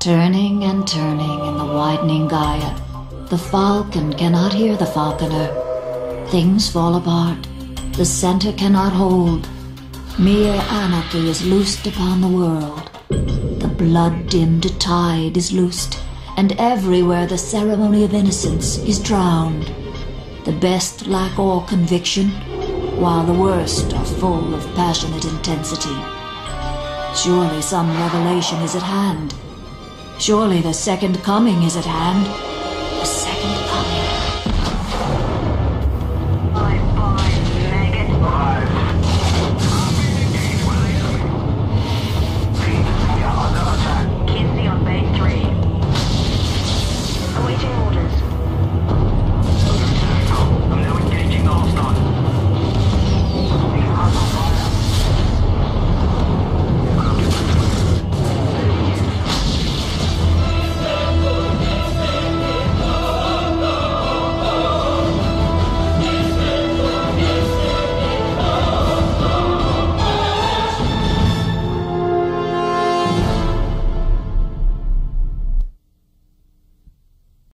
Turning and turning in the widening gyre, the falcon cannot hear the falconer. Things fall apart. The center cannot hold. Mere anarchy is loosed upon the world. The blood-dimmed tide is loosed, and everywhere the ceremony of innocence is drowned. The best lack all conviction, while the worst are full of passionate intensity. Surely some revelation is at hand. Surely the second coming is at hand.